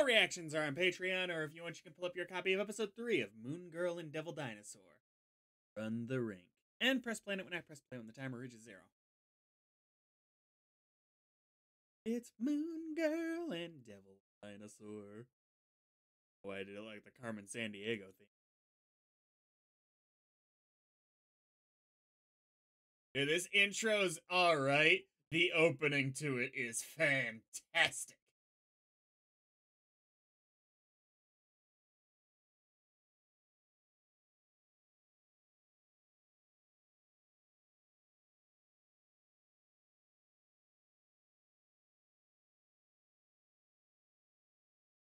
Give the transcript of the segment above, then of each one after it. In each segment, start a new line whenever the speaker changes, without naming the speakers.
All reactions are on Patreon, or if you want, you can pull up your copy of episode 3 of Moon Girl and Devil Dinosaur. Run the rink. And press play when I press play when the timer reaches zero. It's Moon Girl and Devil Dinosaur. Boy, I did it like the Carmen Sandiego theme. Yeah, this intro's alright. The opening to it is fantastic.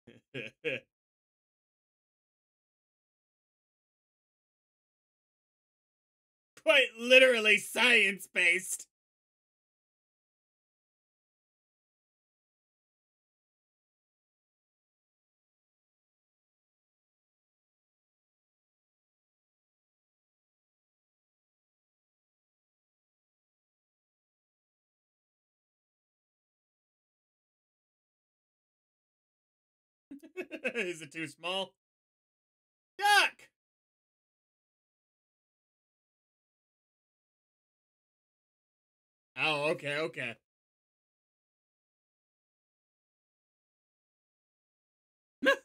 Quite literally science based. Is it too small? Duck! Oh, okay, okay.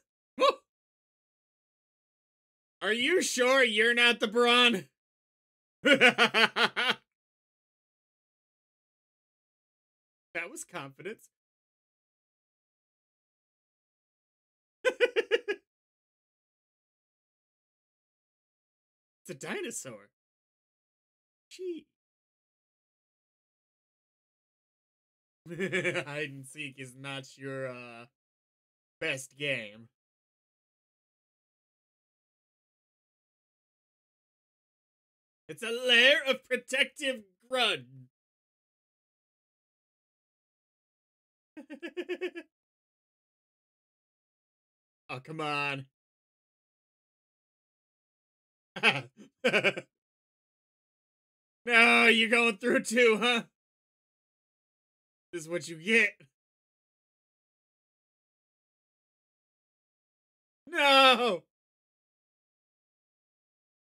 Are you sure you're not the brawn? that was confidence. it's a dinosaur. Gee. Hide and seek is not your uh best game. It's a layer of protective grud. oh, come on. no, you're going through too, huh? This is what you get. No!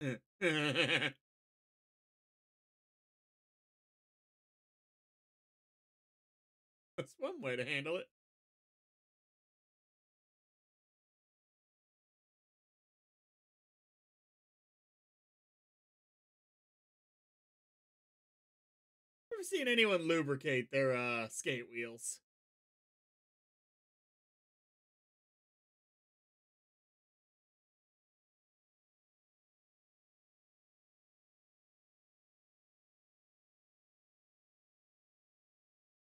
That's one way to handle it. Never seen anyone lubricate their uh, skate wheels.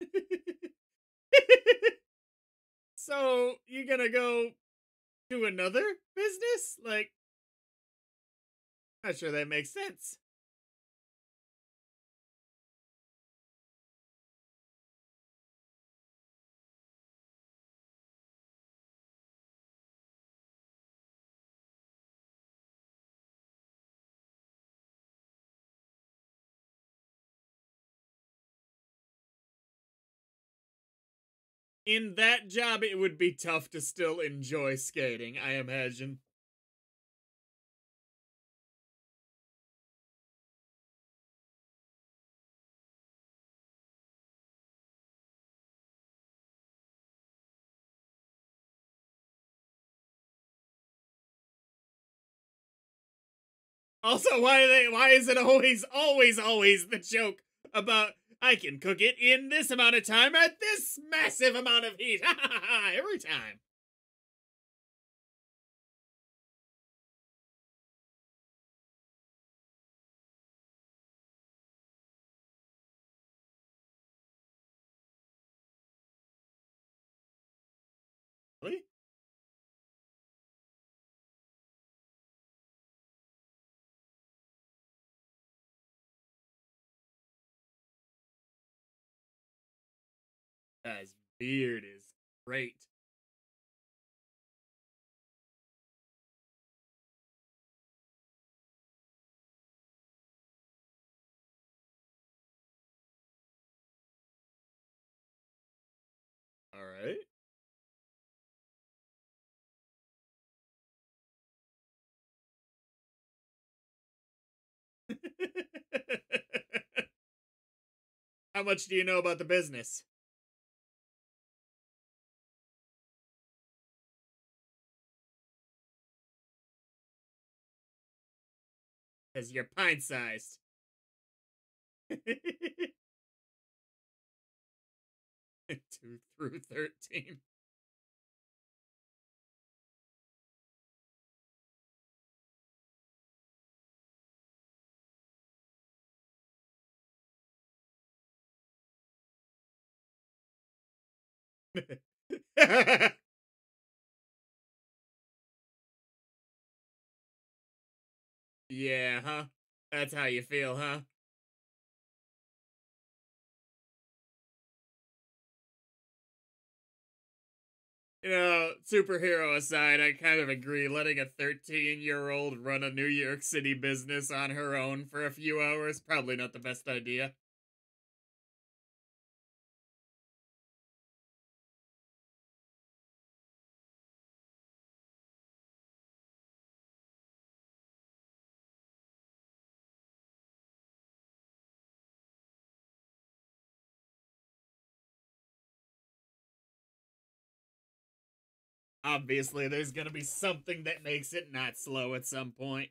so you gonna go do another business? Like, not sure that makes sense. In that job, it would be tough to still enjoy skating, I imagine. Also, why they why is it always always always the joke about I can cook it in this amount of time at this massive amount of heat. Every time. His beard is great. All right. How much do you know about the business? Because you're pint sized. Two through 13. yeah, huh? That's how you feel, huh? You know, superhero aside, I kind of agree. Letting a 13 year old run a New York City business on her own for a few hours, probably not the best idea. Obviously, there's gonna be something that makes it not slow at some point.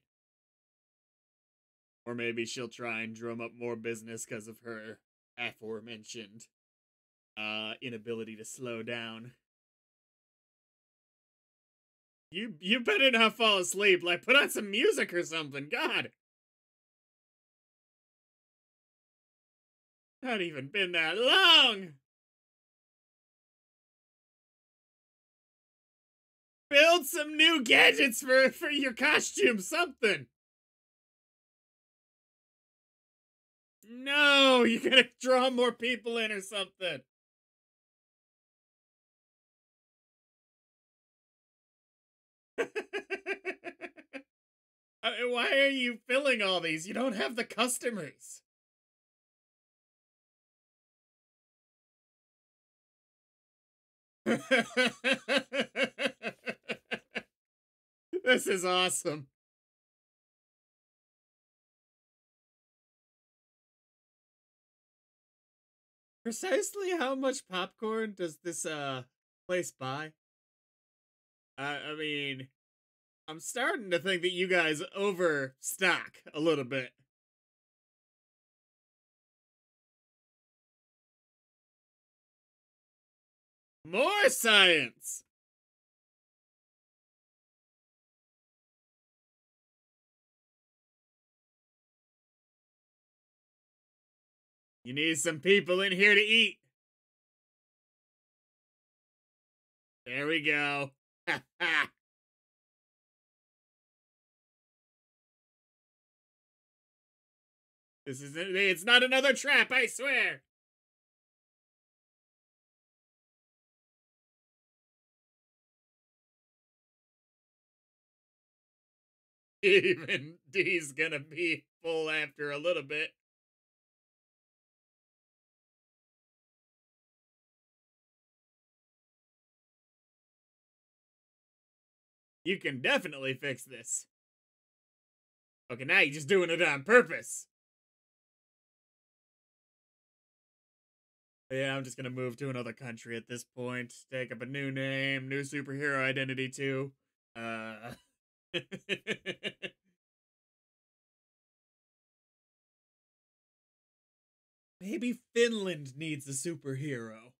Or maybe she'll try and drum up more business because of her aforementioned uh inability to slow down. You you better not fall asleep. Like put on some music or something. God. Not even been that long. Build some new gadgets for for your costume, something. No, you gotta draw more people in or something. I mean, why are you filling all these? You don't have the customers. this is awesome. Precisely how much popcorn does this uh place buy? I I mean, I'm starting to think that you guys overstock a little bit. More science! You need some people in here to eat. There we go. this is it's not another trap, I swear. Even D's gonna be full after a little bit. You can definitely fix this. Okay, now you're just doing it on purpose. Yeah, I'm just gonna move to another country at this point. Take up a new name, new superhero identity too. Uh Maybe Finland needs a superhero.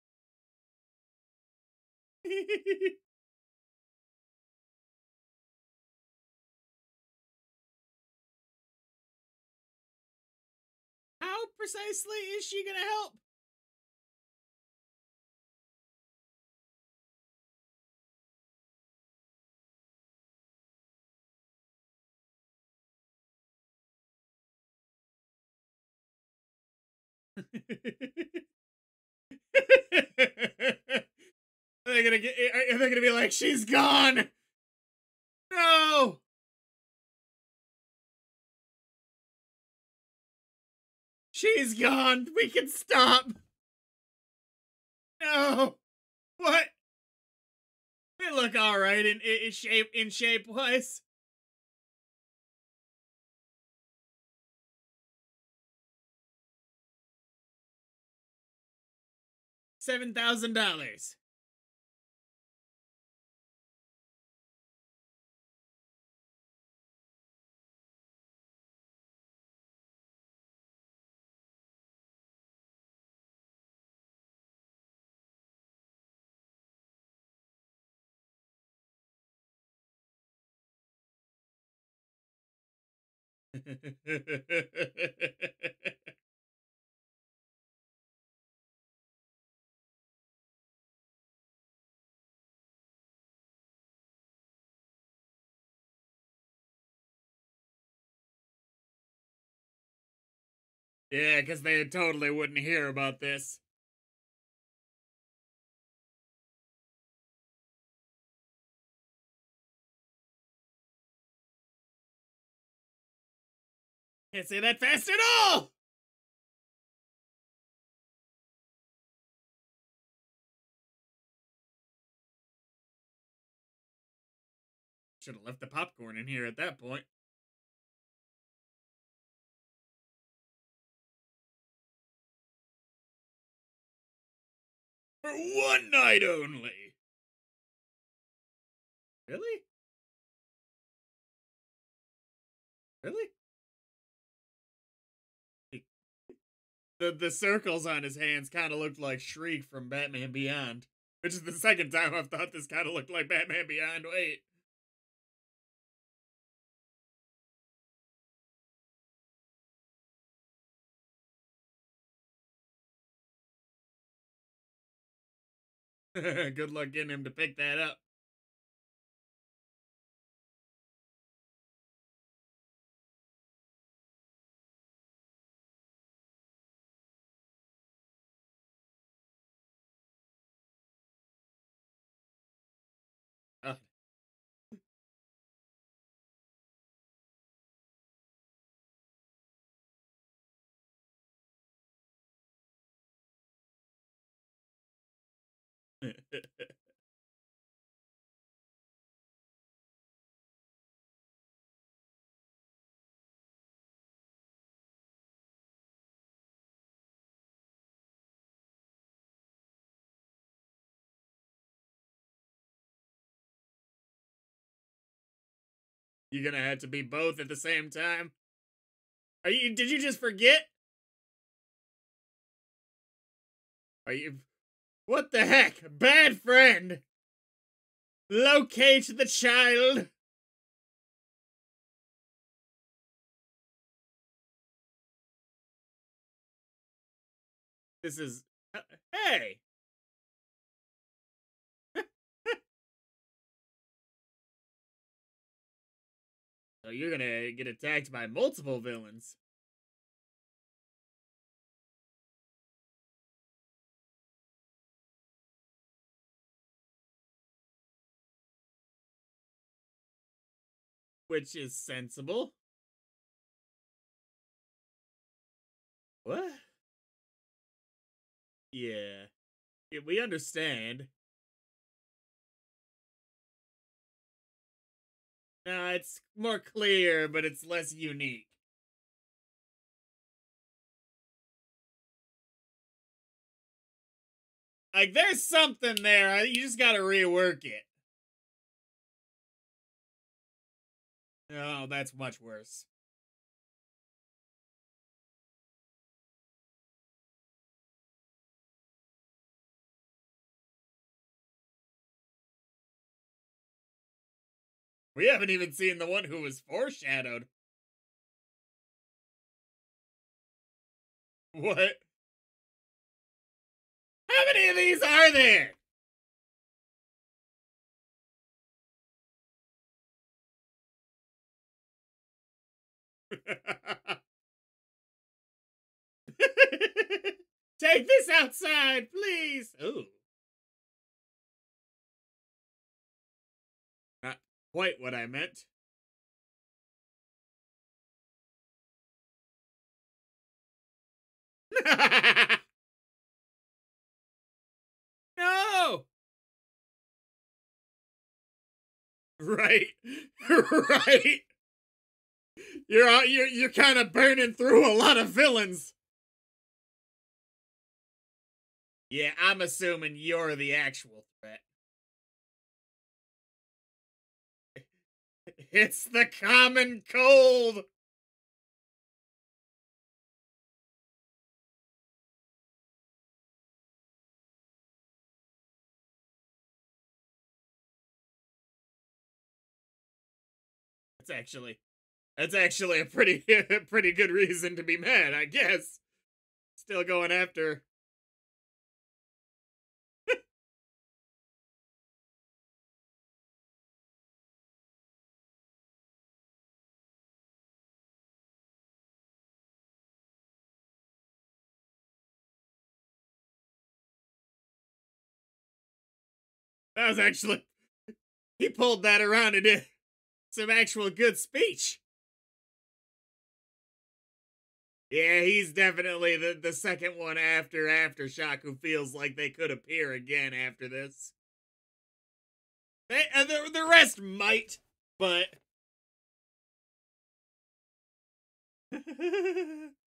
How precisely is she gonna help? are they gonna get? Are they gonna be like, she's gone? No. She's gone. We can stop. No. What? They look all right in, in shape in shape wise. Seven thousand dollars. yeah, because they totally wouldn't hear about this. Can't say that fast at all! Should have left the popcorn in here at that point. For one night only. Really? Really? The the circles on his hands kind of looked like Shriek from Batman Beyond, which is the second time I've thought this kind of looked like Batman Beyond. Wait. Good luck getting him to pick that up. You're gonna have to be both at the same time. Are you? Did you just forget? Are you? What the heck? Bad friend! Locate the child! This is. Uh, hey! so you're gonna get attacked by multiple villains. Which is sensible. What? Yeah. yeah we understand. No, it's more clear, but it's less unique. Like, there's something there. You just gotta rework it. Oh, that's much worse. We haven't even seen the one who was foreshadowed. What? How many of these are there? Take this outside, please. Ooh. Not quite what I meant. no! Right. right. You're you're you're kind of burning through a lot of villains. Yeah, I'm assuming you're the actual threat. It's the common cold! That's actually that's actually a pretty pretty good reason to be mad, I guess. Still going after That was actually he pulled that around and did some actual good speech. Yeah, he's definitely the, the second one after Aftershock who feels like they could appear again after this. They, uh, the, the rest might, but.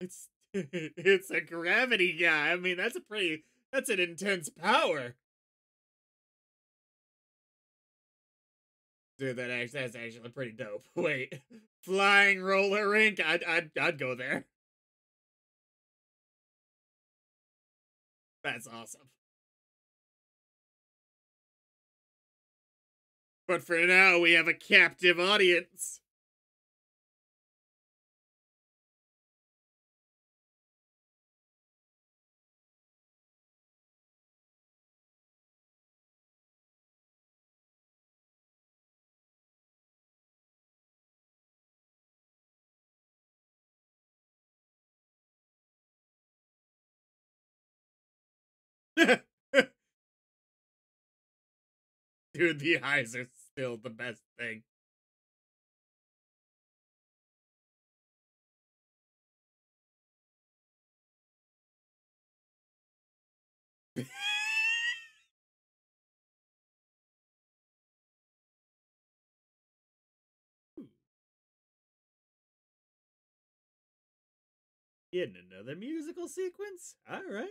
It's it's a gravity guy. I mean, that's a pretty that's an intense power. Dude, that actually, that's actually pretty dope. Wait, flying roller rink? I'd I'd I'd go there. That's awesome. But for now, we have a captive audience. Dude, the eyes are still the best thing. Getting another musical sequence? Alright.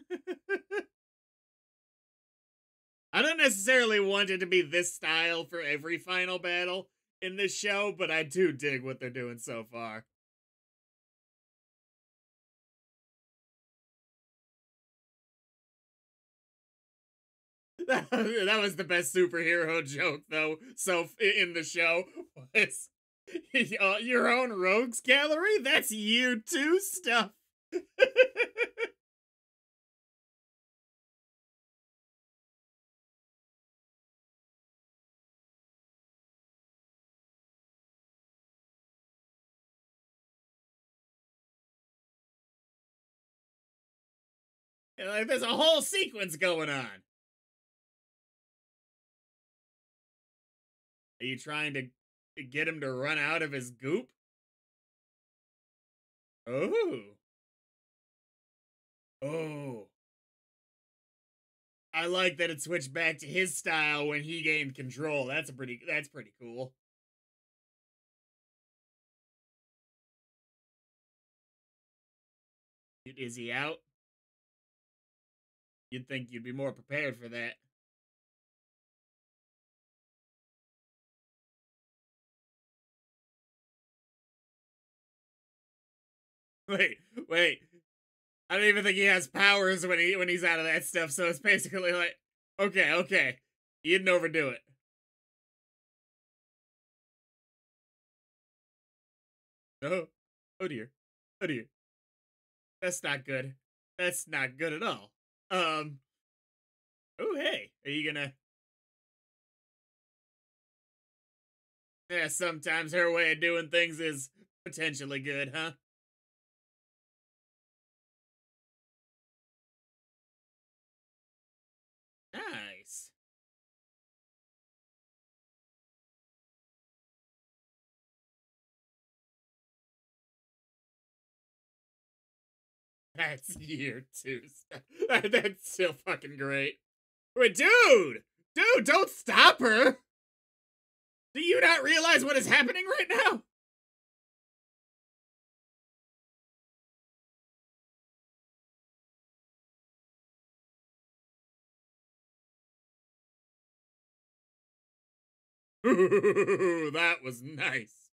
I don't necessarily want it to be this style for every final battle in this show, but I do dig what they're doing so far. that was the best superhero joke, though. So in the show was uh, your own rogues gallery. That's you too stuff. Like, there's a whole sequence going on. Are you trying to get him to run out of his goop? Oh. Oh. I like that it switched back to his style when he gained control. That's a pretty that's pretty cool. Is he out? You'd think you'd be more prepared for that. Wait, wait. I don't even think he has powers when he when he's out of that stuff, so it's basically like okay, okay. You didn't overdo it. Oh. Oh dear. Oh dear. That's not good. That's not good at all. Um. Oh, hey. Are you gonna? Yeah, sometimes her way of doing things is potentially good, huh? Nice. That's year two. That's still fucking great. Wait, dude! Dude, don't stop her! Do you not realize what is happening right now? That was nice.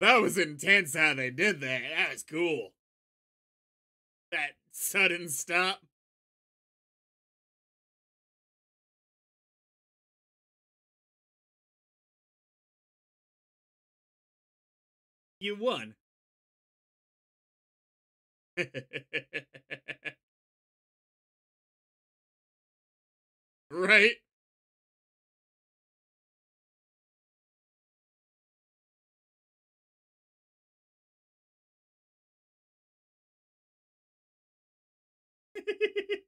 That was intense how they did that. That was cool. That sudden stop. You won. right?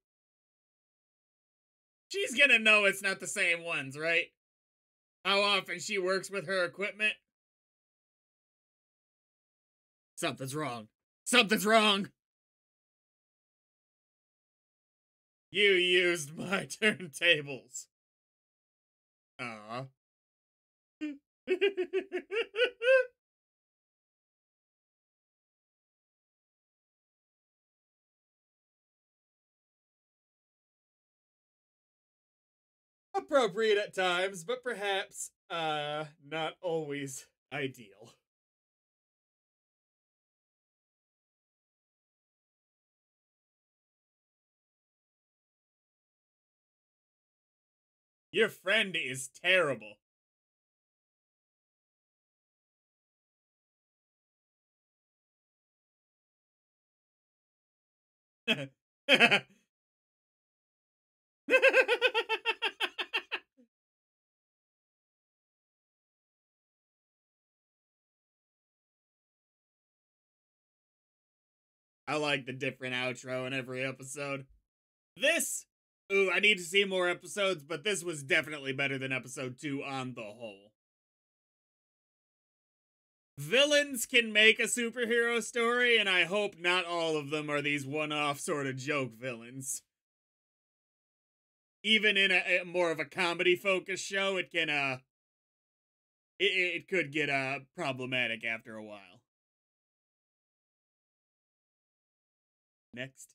She's gonna know it's not the same ones, right? How often she works with her equipment? Something's wrong. Something's wrong! You used my turntables. Aw. appropriate at times, but perhaps uh not always ideal. Your friend is terrible. I like the different outro in every episode. This, ooh, I need to see more episodes, but this was definitely better than episode two on the whole. Villains can make a superhero story, and I hope not all of them are these one off sort of joke villains. Even in a, a more of a comedy focused show, it can, uh, it, it could get, uh, problematic after a while. Next.